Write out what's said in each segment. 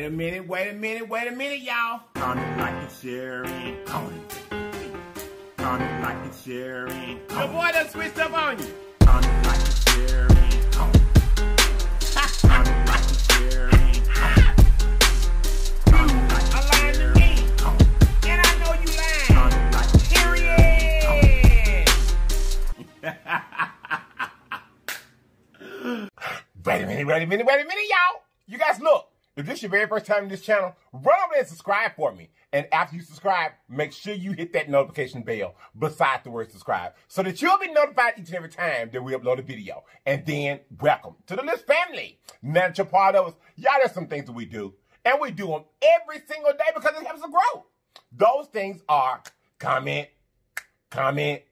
Wait a minute, wait a minute, wait a minute, y'all. Comment, like, share, and comment. Comment, like, share, and Your boy done switched up on you. Comment, like, share, and comment. Comment, like, and share, and comment. Comment, like, I and lied to me. and I know you lying. Comment, like, and share, and comment. Period. Wait a minute, wait a minute, wait a minute, y'all. You guys look. If this is your very first time in this channel, run over there and subscribe for me. And after you subscribe, make sure you hit that notification bell beside the word subscribe so that you'll be notified each and every time that we upload a video. And then welcome to the LLIPS family. Now that you're part of us, y'all, there's some things that we do. And we do them every single day because it helps us grow. Those things are comment, comment,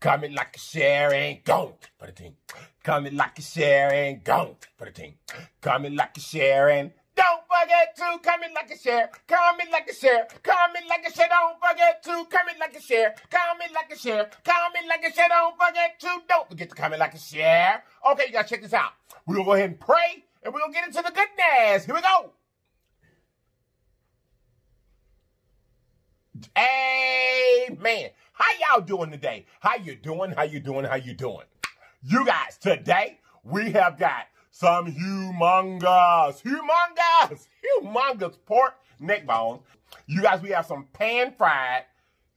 comment, like, a share, and go for the team. Comment, like, a share, and go for the team. Comment, like, share, and don't forget to comment, like, and share. Comment, like, and share. Comment, like, and share. Don't forget to comment, like, and share. Comment, like, and share. Comment, like, and share. Don't forget to. Don't forget to comment, like, and share. Okay, you guys check this out. We're gonna go ahead and pray, and we're gonna get into the goodness. Here we go. Amen. How y'all doing today? How you doing? How you doing? How you doing? You guys, today we have got some humongous, humongous, humongous pork neck bones. You guys, we have some pan fried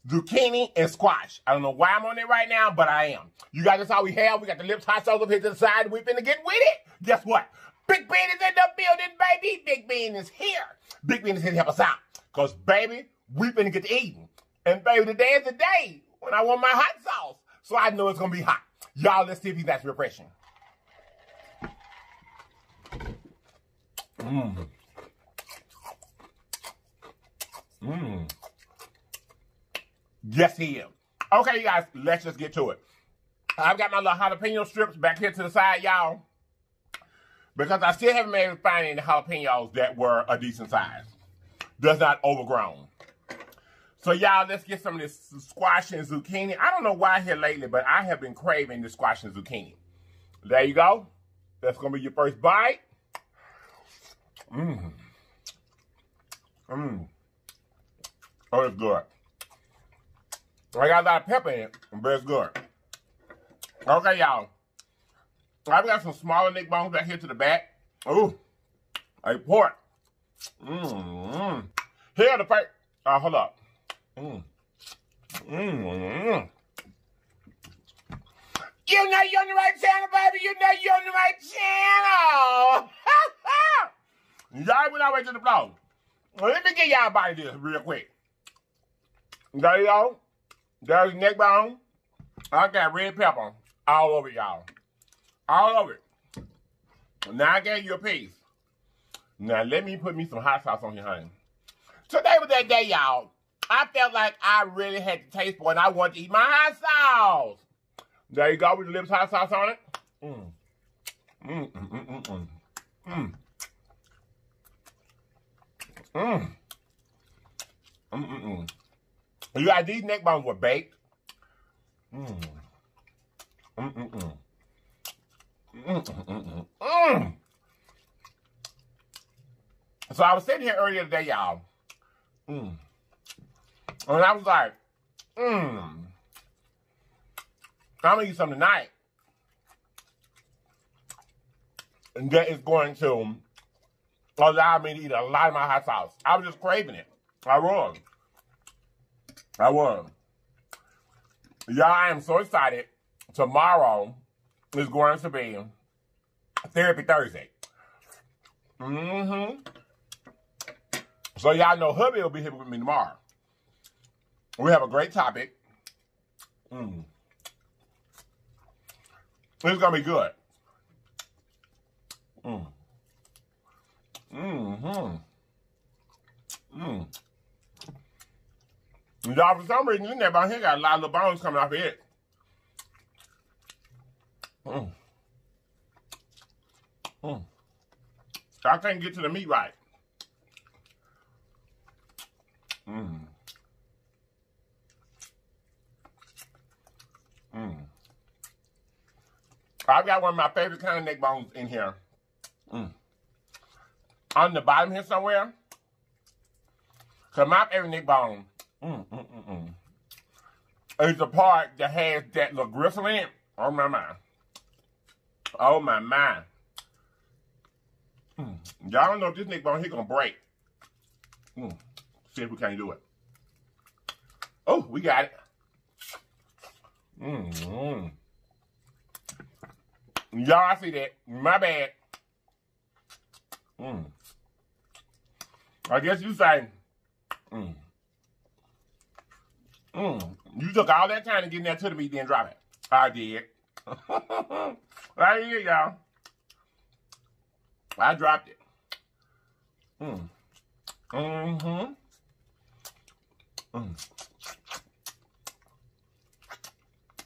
zucchini and squash. I don't know why I'm on it right now, but I am. You guys, that's all we have. We got the LLIPS hot sauce up here to the side. We're finna get with it. Guess what? Big Bean is in the building, baby. Big Bean is here. Big Bean is here to help us out. Cause baby, we finna get to eating. And baby, today is the day when I want my hot sauce. So I know it's gonna be hot. Y'all, let's see if that's refreshing. Mmm. Mmm. Yes, he is. Okay, you guys, let's just get to it. I've got my little jalapeno strips back here to the side, y'all. Because I still haven't been able to find any jalapenos that were a decent size. Does not overgrown. So y'all, let's get some of this squash and zucchini. I don't know why here lately, but I have been craving the squash and zucchini. There you go. That's gonna be your first bite. Mmm. Mmm. Oh, it's good. I got a lot of pepper in it, but it's good. Okay, y'all. I've got some smaller neck bones back here to the back. Ooh. A pork. Mmm. Here the first. Uh, hold up. Mmm. Mmm. You know you're on the right channel, baby. You know you're on the right channel. y'all went the way to the blog. Let me get y'all of this real quick. There you go. There's neck bone. I got red pepper all over y'all. All over it. Now I gave you a piece. Now let me put me some hot sauce on your honey. Today was that day, y'all. I felt like I really had the taste for it and I wanted to eat my hot sauce. There you go with the LLIPS hot sauce on it. Mm. Mm, mm, mm, mm, mm. Mm. Mm. Mm, mm, mm. You got these neck bones were baked. Mm. Mm, mm, mm. Mm, mm, mm, mm. Mm. So I was sitting here earlier today, y'all. Mm. And I was like, mmm. I'm gonna eat some tonight. And that is going to allow me to eat a lot of my hot sauce. I was just craving it. I was. I won. Y'all, I am so excited. Tomorrow is going to be Therapy Thursday. Mm-hmm. So y'all know hubby will be here with me tomorrow. We have a great topic. Mm. It's gonna be good. Mm. Mm-hmm. Mm. Y'all, for some reason, in there about here got a lot of little bones coming off of it. Mm. Mm. I can't get to the meat right. Mm. Mm. I've got one of my favorite kind of neck bones in here. Mm. On the bottom here somewhere. Cause my favorite neck bone mm, mm, mm, mm, is the part that has that little gristle in it. Oh my mind. Oh my mind. Mm. Y'all don't know if this neck bone here gonna break. Mm. See if we can't do it. Oh, we got it. Mm -hmm. Y'all, see that. My bad. Mm. I guess you say, mm. Mm. You took all that time to get that to the meat, then drop it. I did. right here, y'all. I dropped it. Mm. Mm-hmm. Mm.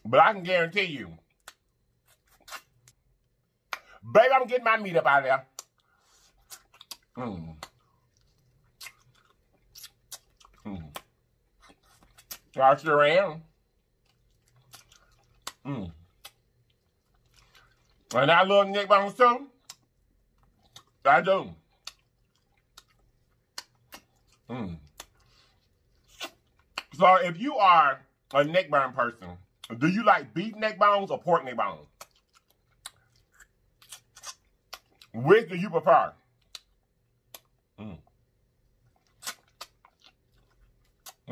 But I can guarantee you, baby, I'm getting my meat up out of there. Mm. Mm. I sure am. Mm. And I love neck bones too. I do. Mm. So if you are a neck bone person, do you like beef neck bones or pork neck bones? Which do you prefer? Mm.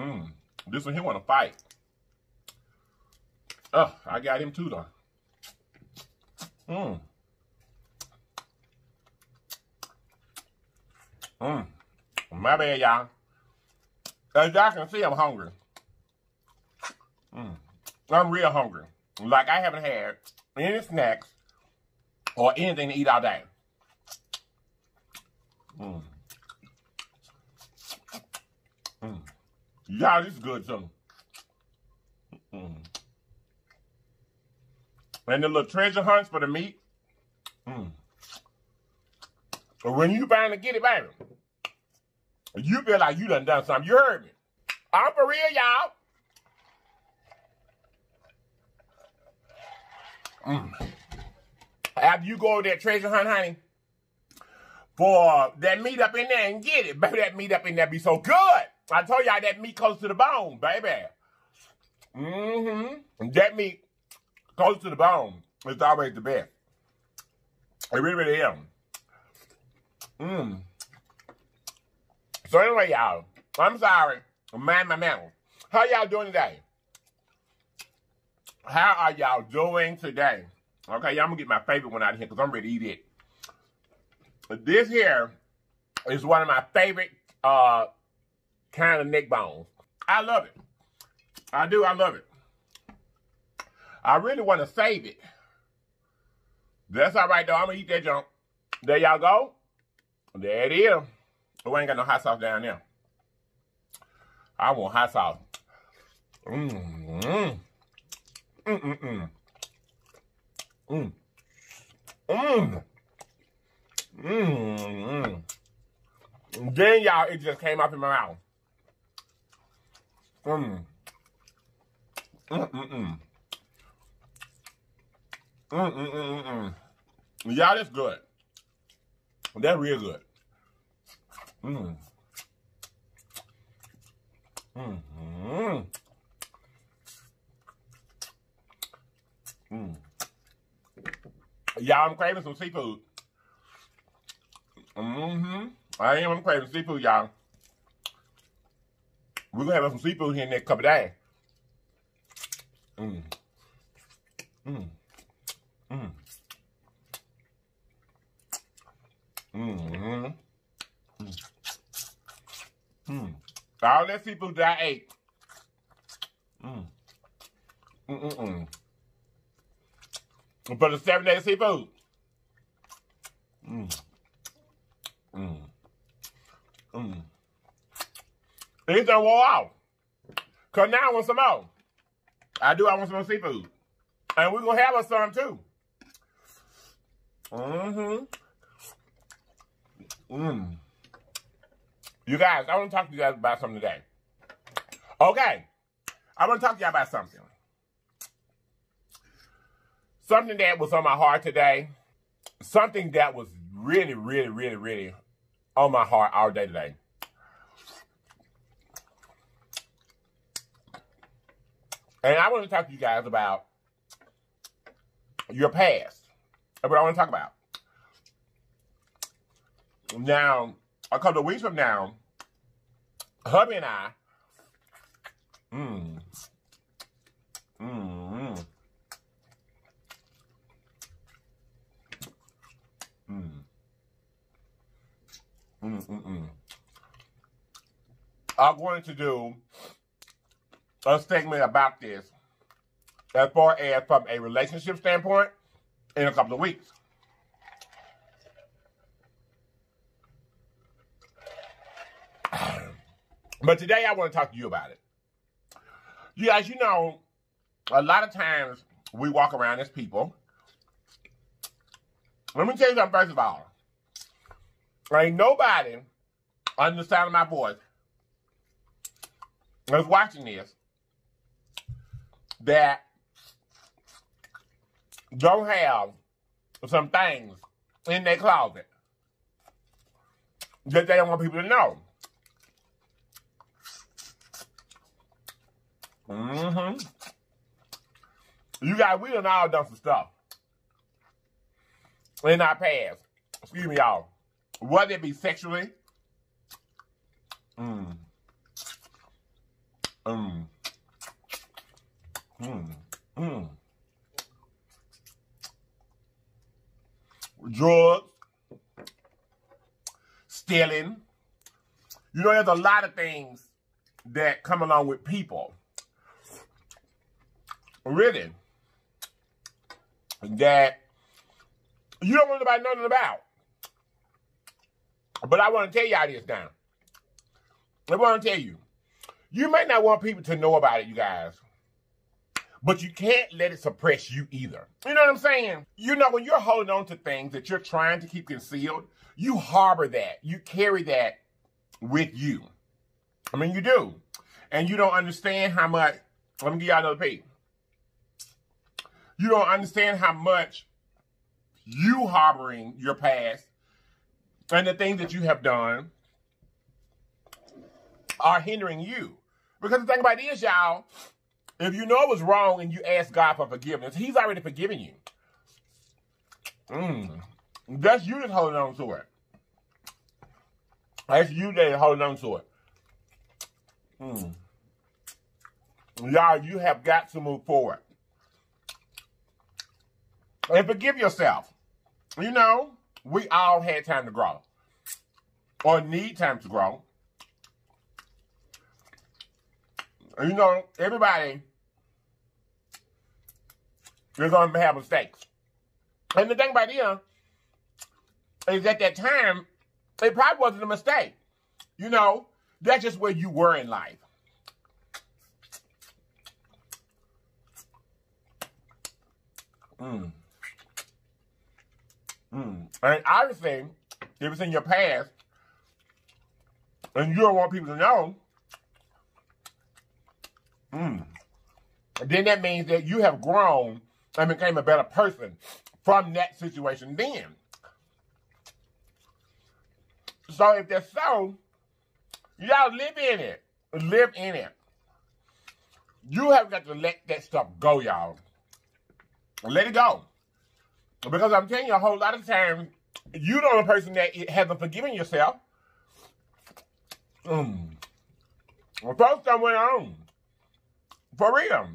Mm. This one he want to fight. Oh, I got him too though. Mmm. Mmm. My bad, y'all. As y'all can see, I'm hungry. Mmm. I'm real hungry. Like I haven't had any snacks or anything to eat all day. Mm. Mm. Yeah, this is good too. Mm. And the little treasure hunts for the meat. Mm. When you finally get it, baby, you feel like you done done something. You heard me. I'm for real, y'all. Mm. After you go that treasure hunt, honey, for that meat up in there and get it, baby, that meat up in there be so good. I told y'all that meat close to the bone, baby. Mm-hmm. That meat close to the bone is always the best. It really, really is. Mmm. So anyway, y'all, I'm sorry. Mind my mouth. How y'all doing today? How are y'all doing today? Okay, y'all, gonna get my favorite one out of here because I'm ready to eat it. This here is one of my favorite uh kind of neck bones. I love it. I do, I love it. I really want to save it. That's all right, though. I'm going to eat that junk. There y'all go. There it is. Oh, I ain't got no hot sauce down there. I want hot sauce. Mmm. Mmm. Mmm. Mmm. Mmm. Mmm. Mmm. Then, y'all, it just came off in my mouth. Mmm. Mmm. Mmm. Mmm. Mmm. Mmm. Y'all, that's good. That's real good. Mmm. Mmm. Mmm. Mmm. Y'all, I'm craving some seafood. Mm-hmm. I am. I'm craving seafood, y'all. We're gonna have some seafood here in the next couple days. Mmm. Mmm. Mmm. Mm-hmm. Mm. All that seafood that I ate. Mm. Mm-mm-mm. For the seven days seafood. Mm. Mm. Mm. These done wore out. Cause now I want some more. I do, I want some more seafood. And we're gonna have us some too. Mm-hmm. Mm. You guys, I want to talk to you guys about something today. Okay. I want to talk to you about something. Something that was on my heart today. Something that was really, really, really, really on my heart all day today. And I want to talk to you guys about your past. That's what I want to talk about. Now, a couple of weeks from now, hubby and I, mmm, mmm, mmm, mmm, mmm, mmm. I'm going to do a segment about this as far as from a relationship standpoint in a couple of weeks. But today I want to talk to you about it. You guys, you know, a lot of times we walk around as people. Let me tell you something first of all. Ain't nobody under the sound of my voice that's watching this that don't have some things in their closet that they don't want people to know. Mm-hmm. You guys, we done all done some stuff in our past. Excuse me, y'all. Whether it be sexually, mm, mm, mm, mm, drugs, stealing. You know, there's a lot of things that come along with people really that you don't want nobody nothing about. But I want to tell y'all this now. I want to tell you, you may not want people to know about it, you guys. But you can't let it suppress you either. You know what I'm saying? You know, when you're holding on to things that you're trying to keep concealed, you harbor that. You carry that with you. I mean, you do. And you don't understand how much. Let me give y'all another page you don't understand how much you harboring your past and the things that you have done are hindering you. Because the thing about it is, y'all, if you know it was wrong and you ask God for forgiveness, He's already forgiven you. Mm. That's you that's holding on to it. That's you that's holding on to it. Mm. Y'all, you have got to move forward and forgive yourself. You know, we all had time to grow or need time to grow. You know, everybody is going to have mistakes. And the thing about it is at that time, it probably wasn't a mistake. You know, that's just where you were in life. Mm. Mm. And obviously, if it's in your past, and you don't want people to know, mm, then that means that you have grown and became a better person from that situation then. So if that's so, gotta live in it. Live in it. You have got to let that stuff go, y'all. Let it go. Because I'm telling you, a whole lot of times, you know the person that hasn't forgiven yourself. Mm. Well, folks done went on. For real.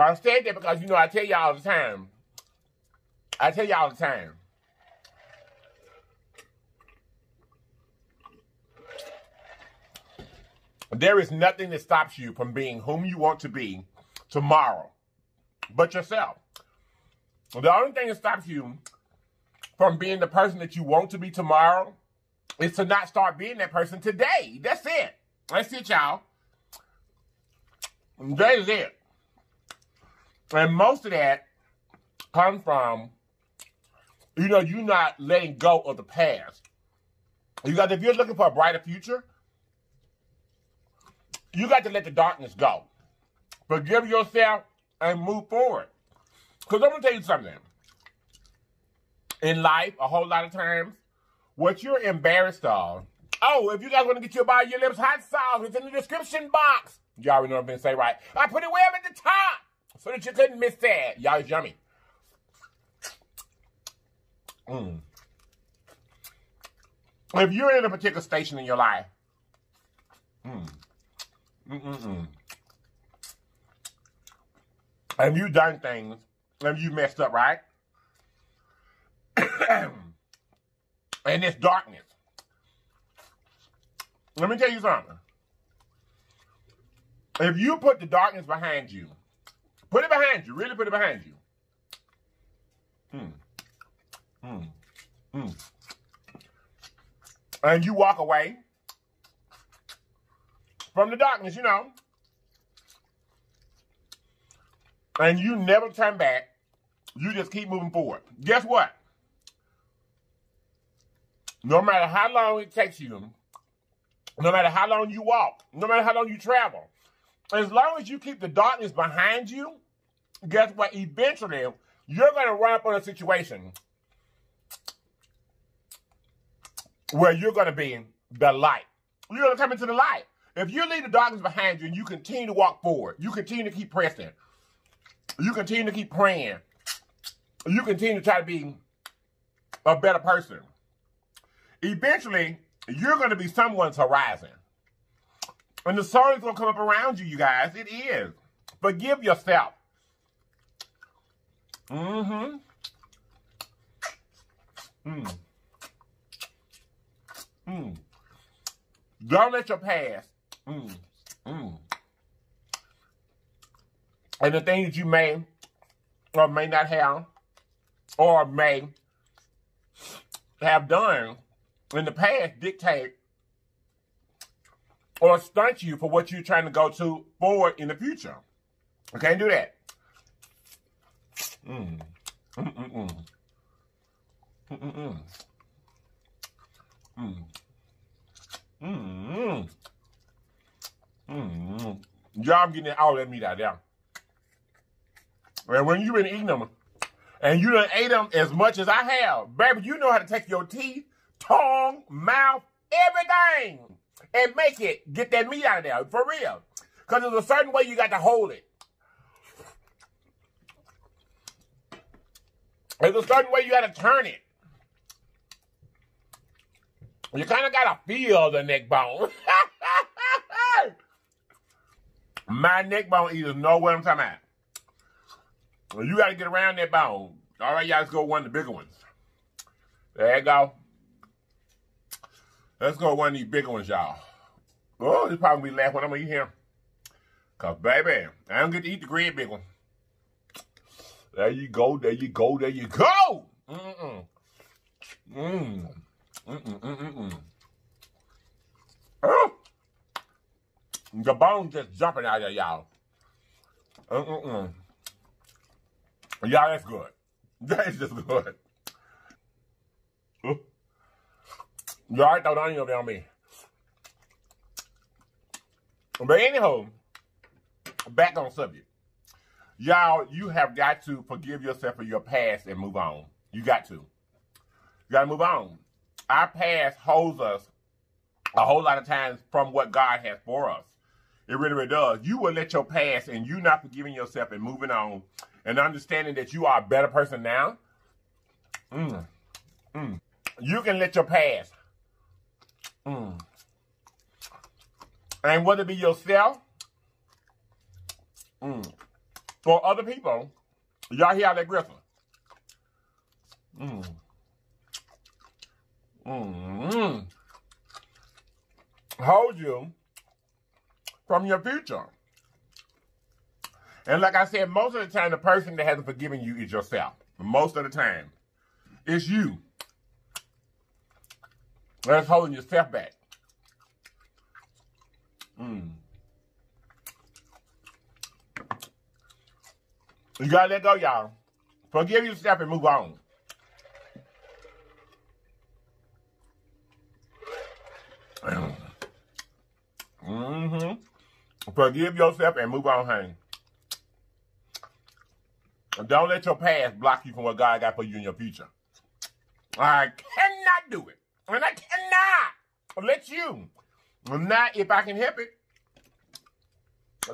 I said that because, you know, I tell you all all the time. I tell y'all all the time. There is nothing that stops you from being whom you want to be tomorrow, but yourself. The only thing that stops you from being the person that you want to be tomorrow is to not start being that person today. That's it. That's it, y'all. That is it. And most of that comes from, you know, you not letting go of the past. You got if you're looking for a brighter future, you got to let the darkness go. Forgive yourself and move forward. Because I'm going to tell you something. in life a whole lot of times. What you're embarrassed of. Oh, if you guys want to get your body your LLIPS hot sauce, it's in the description box. Y'all already know what I'm going to say, right? I put it way up at the top so that you couldn't miss that. Y'all is yummy. Mm. If you're in a particular station in your life, mm, mm-mm-mm, and you done things, and you messed up, right? and it's darkness. Let me tell you something. If you put the darkness behind you, put it behind you, really put it behind you. Hmm. Hmm. Hmm. And you walk away from the darkness, you know. And you never turn back. You just keep moving forward. Guess what? No matter how long it takes you, no matter how long you walk, no matter how long you travel, as long as you keep the darkness behind you, guess what? Eventually, you're going to run up on a situation where you're going to be the light. You're going to come into the light. If you leave the darkness behind you and you continue to walk forward, you continue to keep pressing, you continue to keep praying, you continue to try to be a better person, eventually you're going to be someone's horizon. And the sun is going to come up around you, you guys. It is. Forgive yourself. Mm-hmm. Mm. Mm. Don't let your past. Mm. Mm. And the things you may or may not have or may have done in the past dictate or stunt you for what you're trying to go to forward in the future. You can't do that. Mm. Mm-mm-mm. Mm-mm-mm. Mm. Mm. Mm. Y'all getting all that meat out there. And when you been eating them, and you done ate them as much as I have, baby, you know how to take your teeth, tongue, mouth, everything, and make it, get that meat out of there, for real. Because there's a certain way you got to hold it. There's a certain way you got to turn it. You kind of got to feel the neck bone. My neck bone eaters know what I'm talking about. You got to get around that bone. All right, y'all, let's go one of the bigger ones. There you go. Let's go one of these bigger ones, y'all. Oh, this probably be last one I'm eat here. Because, baby, I don't get to eat the great big one. There you go, there you go, there you go. Mm-mm. Mm. Mm-mm, mm-mm. The bone just jumping out of y'all. Mm-mm-mm. Y'all, that's good. That's just good. Y'all throw the onion over on me. But anyhow, back on subject. Y'all, you have got to forgive yourself for your past and move on. You got to. You got to move on. Our past holds us a whole lot of times from what God has for us. It really, really does. You will let your past and you not forgiving yourself and moving on and understanding that you are a better person now. Mm. Mm. You can let your past mm. and whether it be yourself mm, or other people, y'all hear that gristle. Mm. Mm. Hold you from your future. And like I said, most of the time, the person that hasn't forgiven you is yourself. Most of the time, it's you that's holding yourself back. Mm. You gotta let go, y'all. Forgive yourself and move on. Mm-hmm. Forgive yourself and move on, honey. Don't let your past block you from what God got for you in your future. I cannot do it. And I cannot let you, not if I can help it,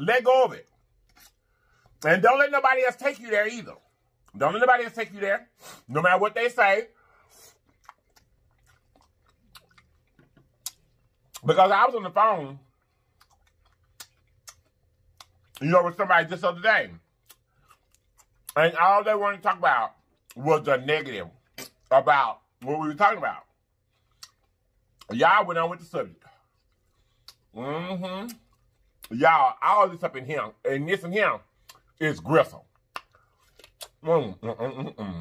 let go of it. And don't let nobody else take you there either. Don't let nobody else take you there, no matter what they say. Because I was on the phone, you know, with somebody just the other day. And all they wanted to talk about was the negative about what we were talking about. Y'all went on with the subject. Mm-hmm. Y'all, all this up in him, and this and him is Griffin. Mm, mm, mm, mm,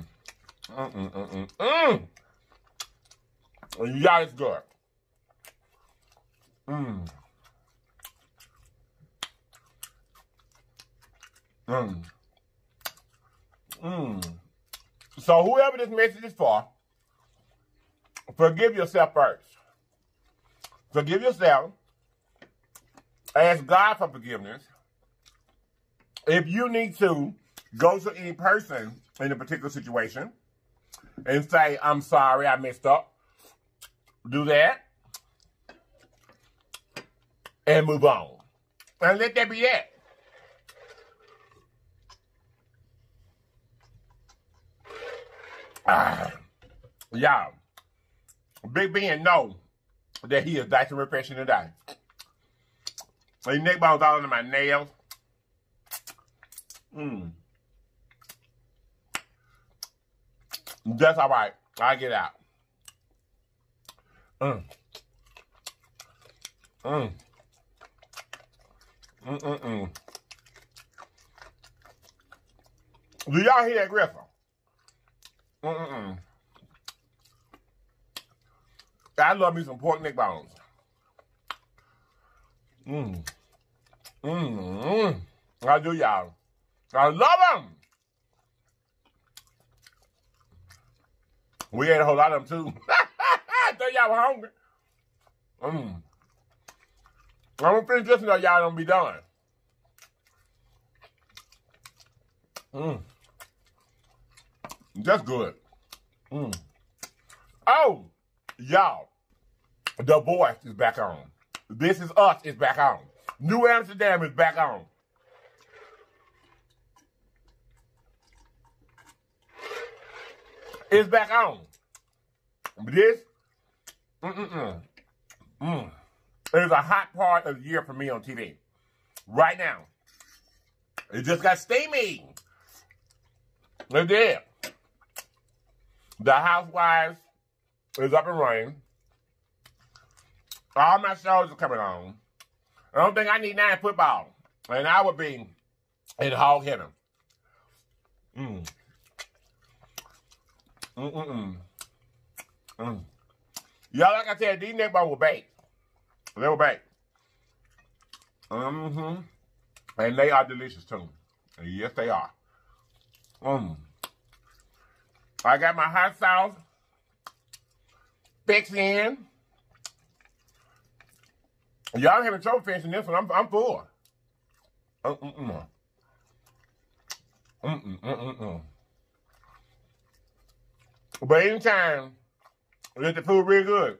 mm. mm yeah, it's good. Mmm. Mmm. Mmm. So whoever this message is for, forgive yourself first. Forgive yourself. Ask God for forgiveness. If you need to, go to any person in a particular situation and say, I'm sorry, I messed up. Do that. And move on. And let that be that. Ah, y'all, Big Ben know that he is dying refreshing today. These neck bones all under my nails. Mm. That's all right. I get out. Mm. Mm. Mm mm mm. Do y'all hear that Griffin? Mm-mm. I love me some pork neck bones. Mmm. Mmm. Mm. I do, y'all. I love them. We ate a whole lot of them, too. I thought y'all were hungry. Mmm. I'm gonna finish this until y'all don't be done. Mmm. That's good. Mm. Oh, y'all, the voice is back on. This is us is back on. New Amsterdam is back on. It's back on. This, mm-mm-mm, mm, is a hot part of the year for me on TV. Right now. It just got steamy. It did. The Housewives is up and running. All my shows are coming on. I don't think I need nine football. And I would be in hog heaven. Mm. Mm-mm-mm. Mm. Y'all, like I said, these neck bones were baked. They were baked. Mm-hmm. And they are delicious, too. Yes, they are. Mmm. I got my hot sauce fixed in. Y'all having trouble finishing this one. I'm, I'm full. Mm-mm-mm. Mm-mm-mm-mm. But anytime, let the food real good.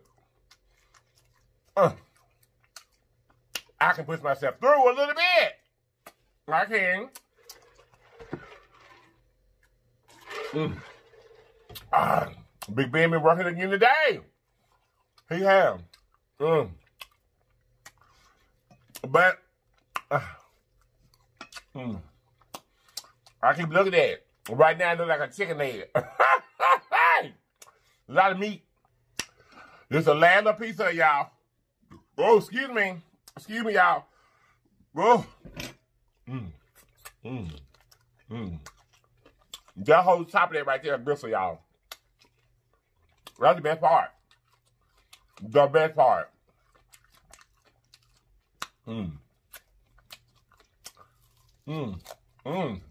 Uh, I can push myself through a little bit. I can. Mm. Ah, Big Ben been working again today. He have. Mm. But uh, mm. I keep looking at it. Right now it look like a chicken head. a lot of meat. This a land of pizza, y'all. Oh, excuse me. Excuse me, y'all. Oh. Mm. Mm. Mm. That whole top of that right there bristle, y'all. That's the best part. The best part. Mmm. Mmm. Mmm.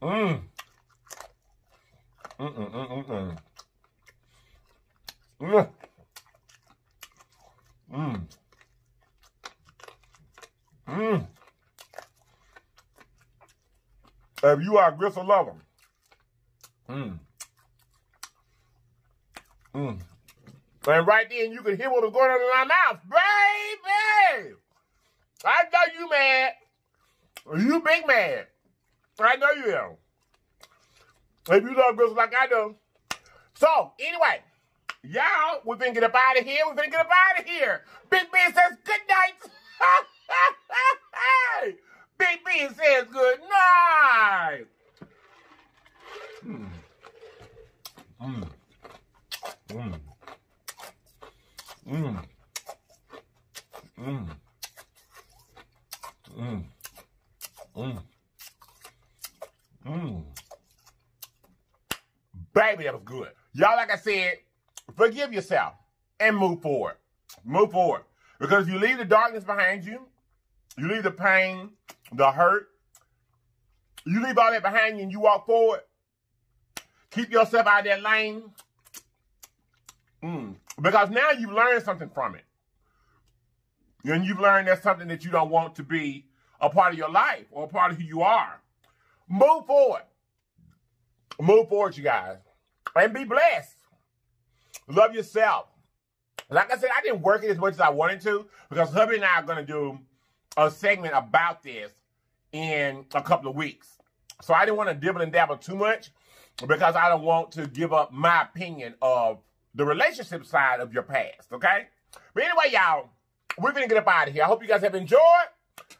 Mmm. Mmm. Mmm. Mmm. Mmm. Mmm. Mmm. If you are a gristle lover, mmm. Mm. And right then you could hear what was going on in my mouth. Baby! I know you mad. You big mad. I know you am. If you love girls like I do. So, anyway, y'all, we finna get up out of here. We finna get up out of here. Big B says good night. Big B says good night. Mm. Mm. Mm. Mm. Mm. Mm. Mm. Mm. Baby, that was good. Y'all, like I said, forgive yourself and move forward. Move forward. Because if you leave the darkness behind you, you leave the pain, the hurt, you leave all that behind you and you walk forward. Keep yourself out of that lane. Mm. Because now you've learned something from it. And you've learned that's something that you don't want to be a part of your life or a part of who you are. Move forward. Move forward, you guys. And be blessed. Love yourself. Like I said, I didn't work it as much as I wanted to because hubby and I are going to do a segment about this in a couple of weeks. So I didn't want to dibble and dabble too much because I don't want to give up my opinion of the relationship side of your past, okay? But anyway, y'all, we're going to get up out of here. I hope you guys have enjoyed.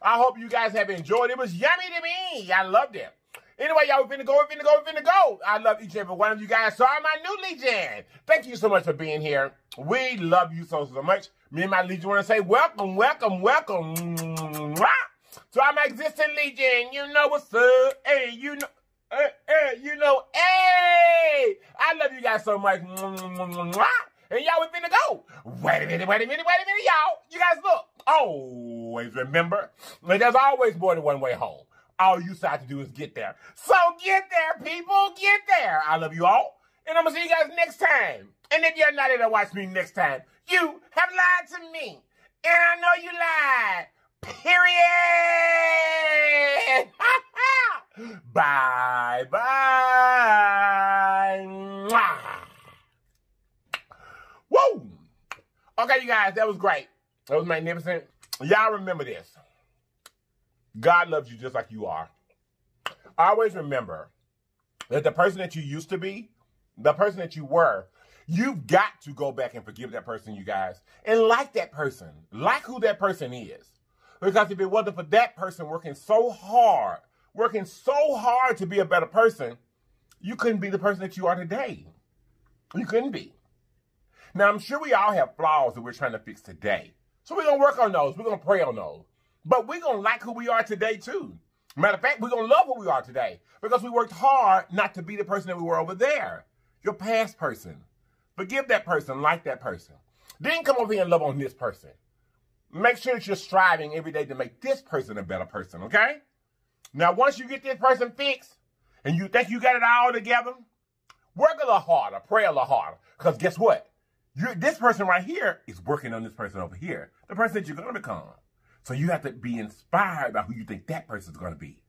I hope you guys have enjoyed. It was yummy to me. I loved it. Anyway, y'all, we're finna go, we're finna go, we're finna go. I love each and every one of you guys. So I'm my new Legion. Thank you so much for being here. We love you so, so much. Me and my Legion want to say welcome, welcome, welcome. Mwah. So I'm existing Legion. You know what's up. Hey, you know. Hey, hey, you know, hey, I love you guys so much. And y'all, we finna go. Wait a minute, wait a minute, wait a minute, y'all. You guys look. Always remember, there's always more than one way home. All you have to do is get there. So get there, people. Get there. I love you all. And I'm going to see you guys next time. And if you're not to watch me next time, you have lied to me. And I know you lied. Period. bye bye. Mwah. Woo. Okay, you guys, that was great. That was magnificent. Y'all remember this. God loves you just like you are. Always remember that the person that you used to be, the person that you were, you've got to go back and forgive that person, you guys, and like that person, like who that person is. Because if it wasn't for that person working so hard, working so hard to be a better person, you couldn't be the person that you are today. You couldn't be. Now, I'm sure we all have flaws that we're trying to fix today. So we're going to work on those. We're going to pray on those. But we're going to like who we are today, too. Matter of fact, we're going to love who we are today because we worked hard not to be the person that we were over there. Your past person. Forgive that person, like that person. Then come over here and love on this person. Make sure that you're striving every day to make this person a better person, okay? Now, once you get this person fixed and you think you got it all together, work a little harder, pray a little harder. Because guess what? You're, this person right here is working on this person over here, the person that you're going to become. So you have to be inspired by who you think that person's going to be.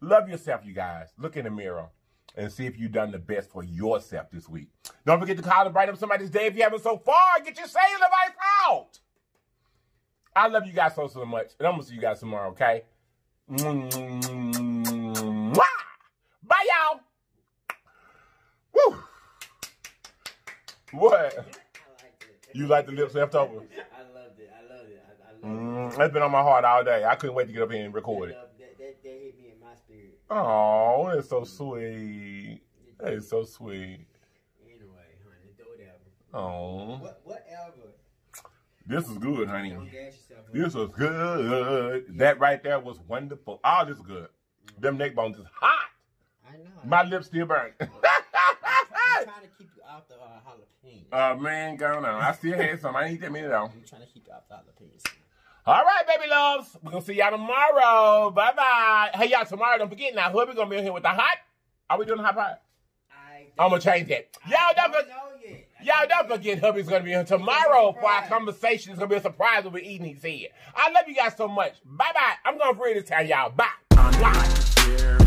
Love yourself, you guys. Look in the mirror and see if you've done the best for yourself this week. Don't forget to call and brighten up somebody's day if you haven't so far. Get your cellular device out. I love you guys so, so much. And I'm going to see you guys tomorrow, okay? Mwah! Bye, y'all. Woo. What? I. You like the lips left over? I loved it. I loved it. I, I loved Mm, that's been on my heart all day. I couldn't wait to get up here and record it. That, that, that, that hit me in my spirit. Oh, that's so sweet. That is so sweet. Anyway, honey, do whatever. Oh, What, whatever. this is good, honey. Don't gas yourself. This was good. That right there was wonderful. All this is good. Them neck bones is hot. I know. My lips still burn. I'm trying to keep you off the uh, jalapeno. uh, man, going on. I still had some. I didn't eat that many though. I'm trying to keep you off the jalapenos. All right, baby loves. We're gonna see y'all tomorrow. Bye bye. Hey, y'all, tomorrow, don't forget now, Hubby gonna be in here with the hot. Are we doing the hot pot? I I'm gonna change that. Y'all don't, don't forget. know yet. I Y'all don't forget Hubby's gonna be here tomorrow for our conversation. It's gonna be a surprise when we're eating his head. I love you guys so much. Bye bye. I'm going for it this time, y'all. Bye. I'm not scared.